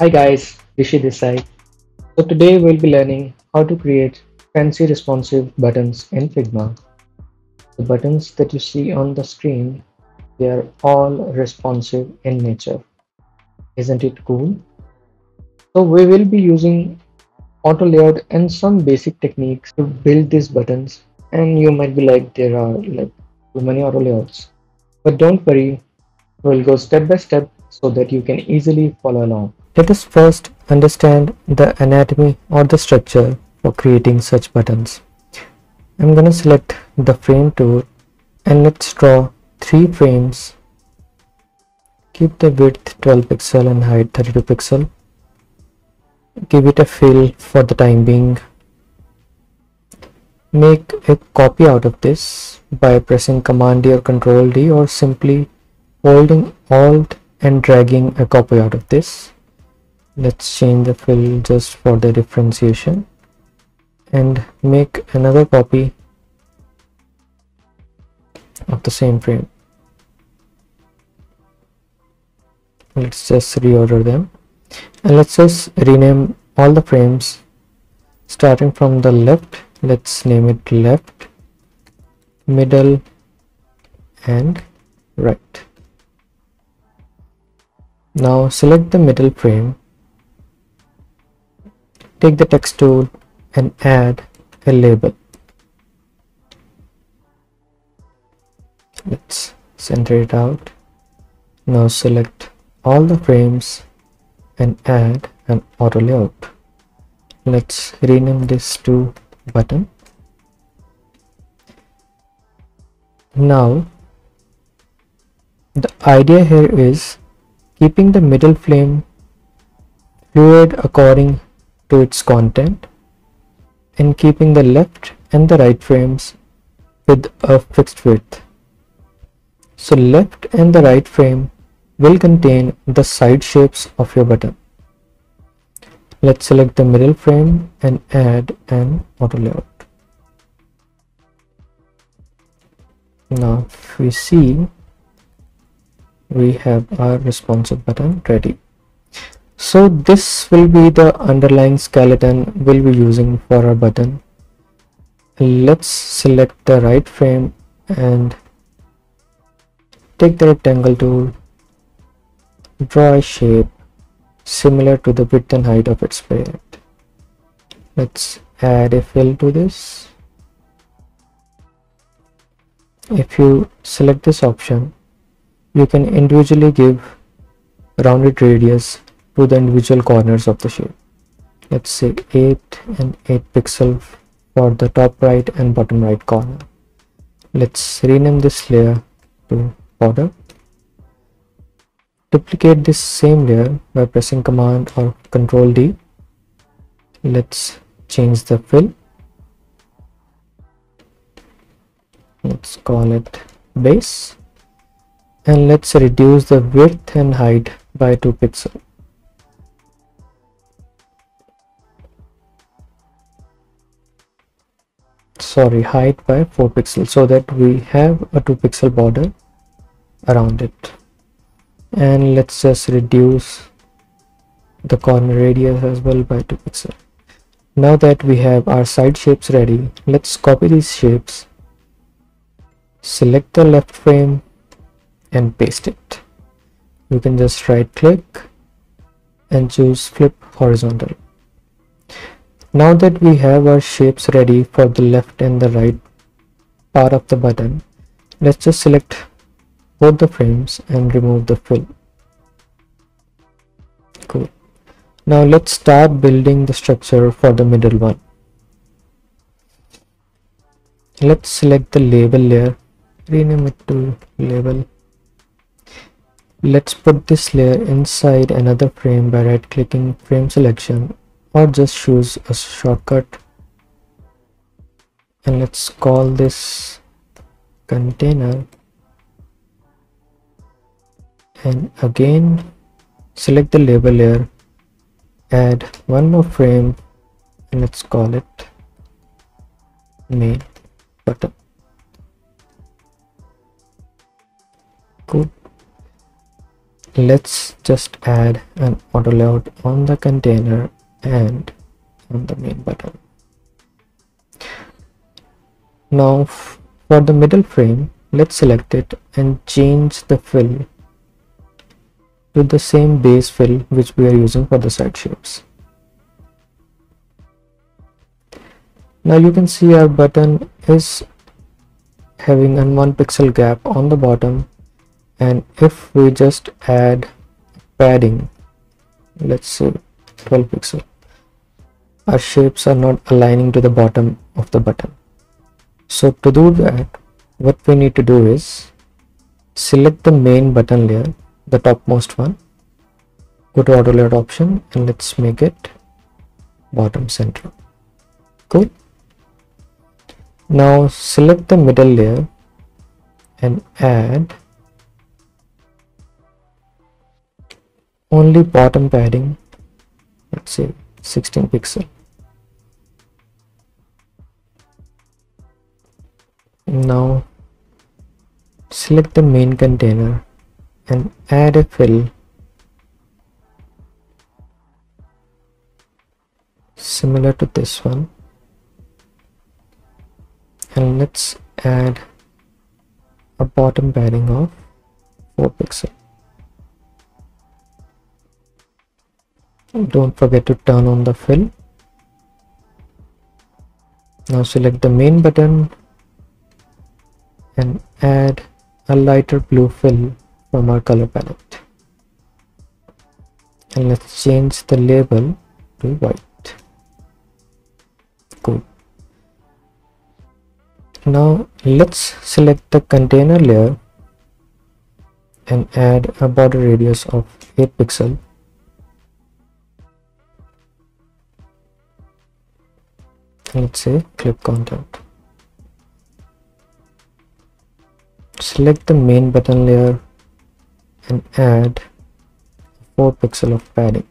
Hi guys, Risshi side. So today we'll be learning how to create fancy responsive buttons in Figma. The buttons that you see on the screen, they are all responsive in nature. Isn't it cool? So we will be using auto layout and some basic techniques to build these buttons and you might be like there are like too many auto layouts. But don't worry, we'll go step by step so that you can easily follow along. Let us first understand the anatomy or the structure for creating such buttons. I'm going to select the frame tool and let's draw three frames. Keep the width 12 pixel and height 32 pixel. Give it a fill for the time being. Make a copy out of this by pressing Command D or Control D or simply holding Alt and dragging a copy out of this let's change the fill just for the differentiation and make another copy of the same frame. Let's just reorder them. And let's just rename all the frames starting from the left. Let's name it left middle and right. Now select the middle frame take the text tool and add a label. Let's center it out. Now select all the frames and add an auto layout. Let's rename this to button. Now the idea here is keeping the middle frame fluid according to its content and keeping the left and the right frames with a fixed width. So left and the right frame will contain the side shapes of your button. Let's select the middle frame and add an auto layout. Now if we see, we have our responsive button ready so this will be the underlying skeleton we'll be using for our button. Let's select the right frame and take the rectangle tool draw a shape similar to the width and height of its parent let's add a fill to this. If you select this option you can individually give rounded radius to the individual corners of the shape. Let's say 8 and 8 pixel for the top right and bottom right corner. Let's rename this layer to border. Duplicate this same layer by pressing command or control D. Let's change the fill. Let's call it base. And let's reduce the width and height by 2 pixels sorry height by 4 pixels so that we have a 2 pixel border around it. And let's just reduce the corner radius as well by 2 pixels now that we have our side shapes ready let's copy these shapes select the left frame and paste it. You can just right click and choose flip horizontal now that we have our shapes ready for the left and the right part of the button, let's just select both the frames and remove the fill. Cool. Now let's start building the structure for the middle one. Let's select the label layer, rename it to label. Let's put this layer inside another frame by right clicking frame selection or just choose a shortcut. And let's call this container. And again select the label layer add one more frame. And let's call it main button. Cool. Let's just add an auto layout on the container and on the main button. Now for the middle frame let's select it and change the fill to the same base fill which we are using for the side shapes. Now you can see our button is having a one pixel gap on the bottom and if we just add padding let's say 12 pixel our shapes are not aligning to the bottom of the button. So to do that what we need to do is select the main button layer the topmost one go to auto layout option and let's make it bottom center. Cool? Now select the middle layer and add only bottom padding let's say 16 pixel now select the main container and add a fill. Similar to this one. And let's add a bottom padding of 4 pixel don't forget to turn on the fill. Now select the main button and add a lighter blue fill from our color palette. And let's change the label to white. Cool. Now let's select the container layer and add a border radius of 8 pixel. Let's say clip content select the main button layer and add 4 pixel of padding.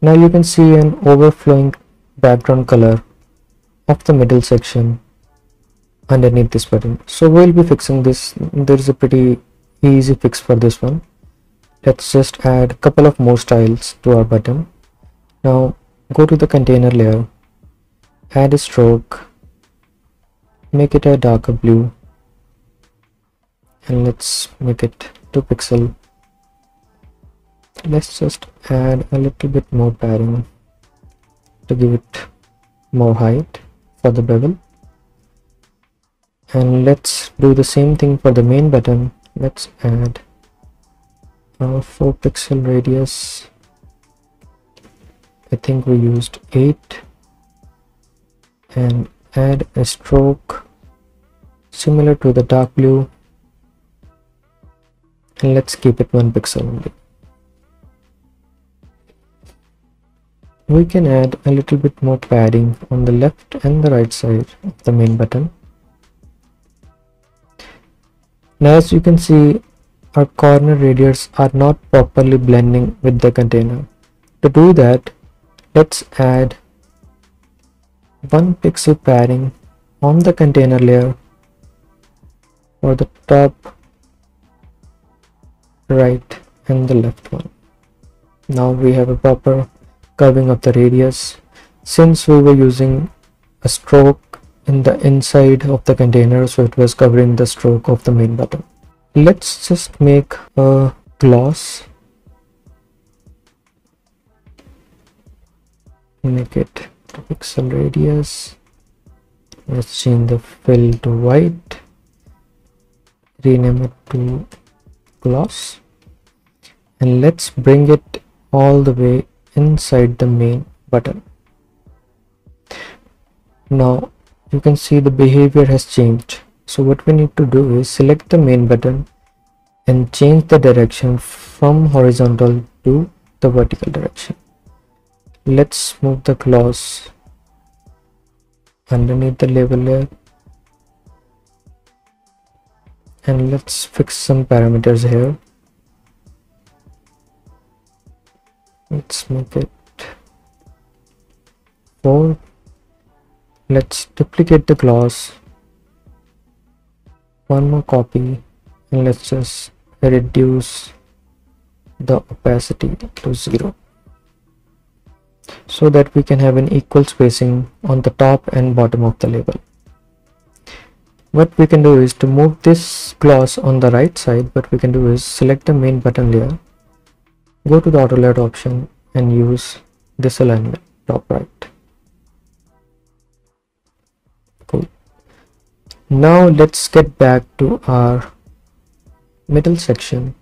Now you can see an overflowing background color of the middle section underneath this button. So we'll be fixing this. There's a pretty easy fix for this one. Let's just add a couple of more styles to our button. Now go to the container layer add a stroke make it a darker blue and let's make it 2 pixel. Let's just add a little bit more padding to give it more height for the bevel. And let's do the same thing for the main button. Let's add a 4 pixel radius. I think we used 8 and add a stroke similar to the dark blue and let's keep it 1 pixel only. We can add a little bit more padding on the left and the right side of the main button. Now as you can see our corner radius are not properly blending with the container. To do that let's add one pixel padding on the container layer for the top right and the left one. Now we have a proper curving of the radius. Since we were using a stroke in the inside of the container so it was covering the stroke of the main button. Let's just make a gloss. Make it pixel radius. Let's change the fill to white. Rename it to gloss. And let's bring it all the way inside the main button. Now you can see the behavior has changed. So what we need to do is select the main button and change the direction from horizontal to the vertical direction. Let's move the gloss underneath the label layer and let's fix some parameters here. Let's make it 4 let's duplicate the gloss one more copy. And let's just reduce the opacity to zero. So that we can have an equal spacing on the top and bottom of the label what we can do is to move this gloss on the right side. What we can do is select the main button layer go to the auto layout option and use this alignment top right. Cool. Now let's get back to our middle section.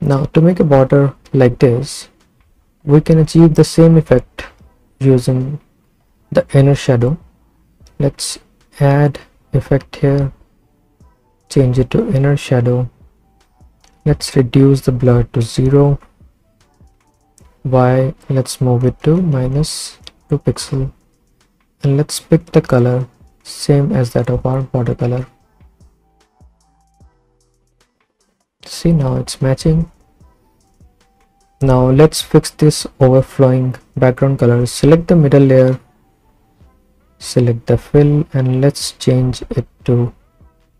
Now to make a border like this we can achieve the same effect using the inner shadow. Let's add effect here. Change it to inner shadow. Let's reduce the blur to zero. Y let's move it to minus 2 pixel. And let's pick the color same as that of our border color see now it's matching. Now let's fix this overflowing background color. Select the middle layer select the fill and let's change it to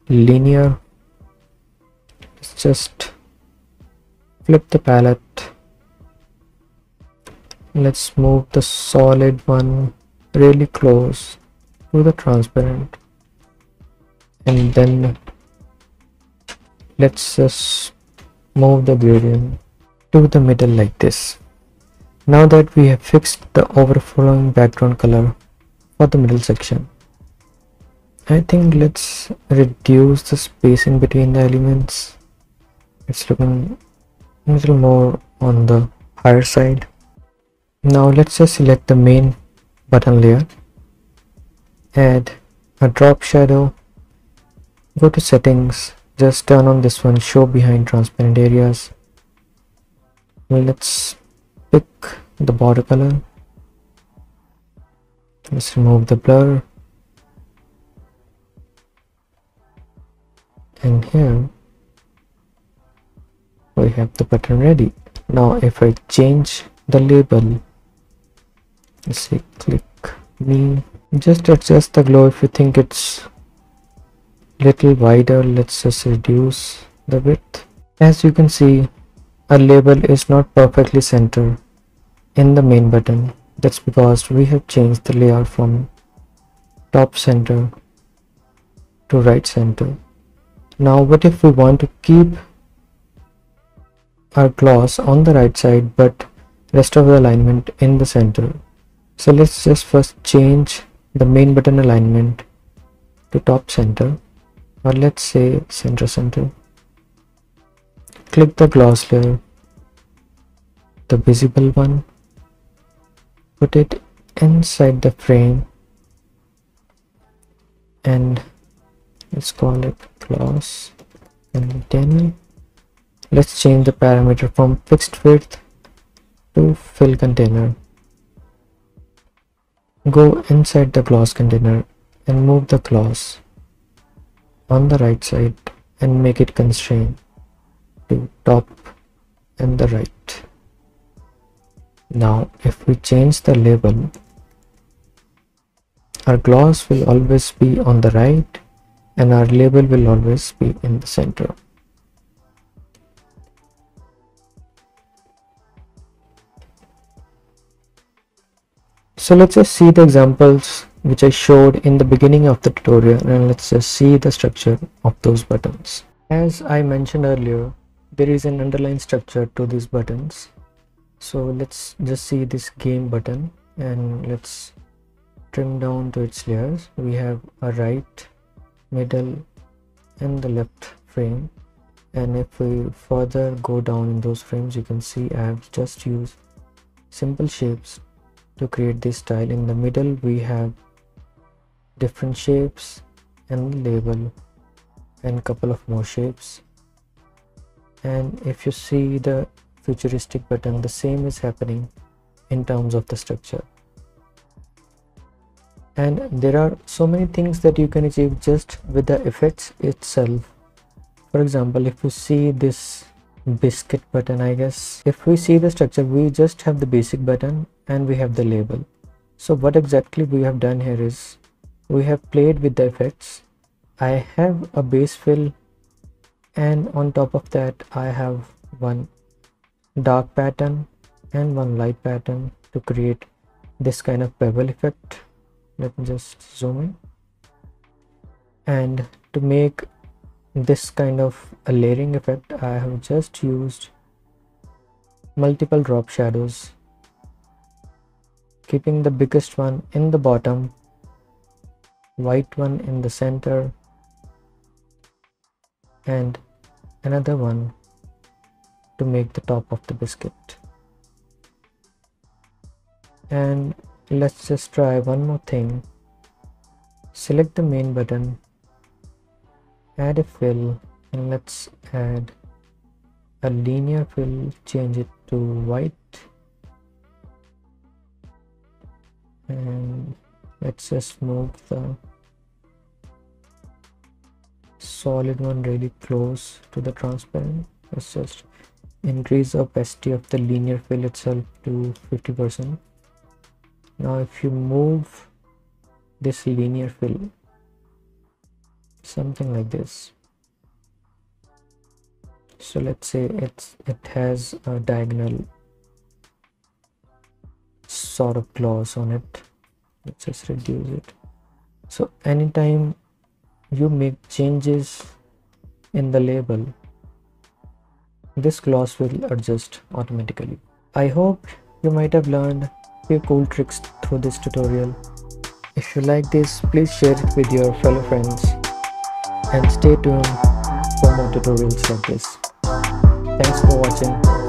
linear. Let's just flip the palette. Let's move the solid one really close to the transparent. And then let's just move the gradient to the middle like this. Now that we have fixed the overflowing background color for the middle section. I think let's reduce the spacing between the elements. It's looking a little more on the higher side. Now let's just select the main button layer add a drop shadow go to settings just turn on this one show behind transparent areas. Let's pick the border color let's remove the blur. And here we have the button ready. Now if I change the label let's say click me just adjust the glow. If you think it's little wider let's just reduce the width. As you can see a label is not perfectly centered in the main button. That's because we have changed the layout from top center to right center. Now what if we want to keep our gloss on the right side but rest of the alignment in the center. So let's just first change the main button alignment to top center or let's say center center click the gloss layer the visible one put it inside the frame and let's call it gloss. Container let's change the parameter from fixed width to fill container. Go inside the gloss container and move the gloss on the right side and make it constrained to top and the right now if we change the label our gloss will always be on the right and our label will always be in the center. So let's just see the examples which I showed in the beginning of the tutorial and let's just see the structure of those buttons. As I mentioned earlier there is an underlying structure to these buttons so let's just see this game button and let's trim down to its layers. We have a right middle and the left frame. And if we further go down in those frames you can see I have just used simple shapes to create this style. In the middle we have different shapes and label and couple of more shapes. And if you see the futuristic button the same is happening in terms of the structure. And there are so many things that you can achieve just with the effects itself. For example if you see this biscuit button i guess if we see the structure we just have the basic button and we have the label. So what exactly we have done here is we have played with the effects. I have a base fill and on top of that I have one dark pattern and one light pattern to create this kind of bevel effect. Let me just zoom in. And to make this kind of a layering effect I have just used multiple drop shadows keeping the biggest one in the bottom white one in the center and another one to make the top of the biscuit. And let's just try one more thing. Select the main button add a fill and let's add a linear fill change it to white. And let's just move the solid one really close to the transparent. Let's just increase opacity of the linear fill itself to 50 percent. Now if you move this linear fill something like this. So let's say it's it has a diagonal sort of gloss on it. Let's just reduce it. So anytime you make changes in the label this gloss will adjust automatically i hope you might have learned few cool tricks through this tutorial. If you like this, please share it with your fellow friends and stay tuned for more tutorials like this. Thanks for watching.